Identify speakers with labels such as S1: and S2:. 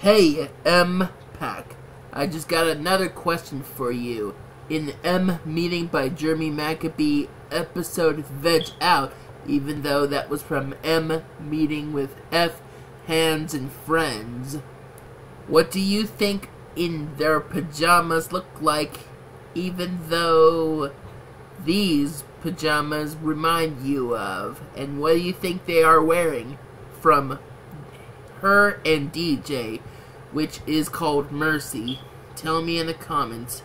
S1: Hey, M Pack. I just got another question for you. In M Meeting by Jeremy Maccabee episode Veg Out, even though that was from M Meeting with F Hands and Friends. What do you think in their pajamas look like, even though these pajamas remind you of? And what do you think they are wearing from her and DJ, which is called Mercy? Tell me in the comments.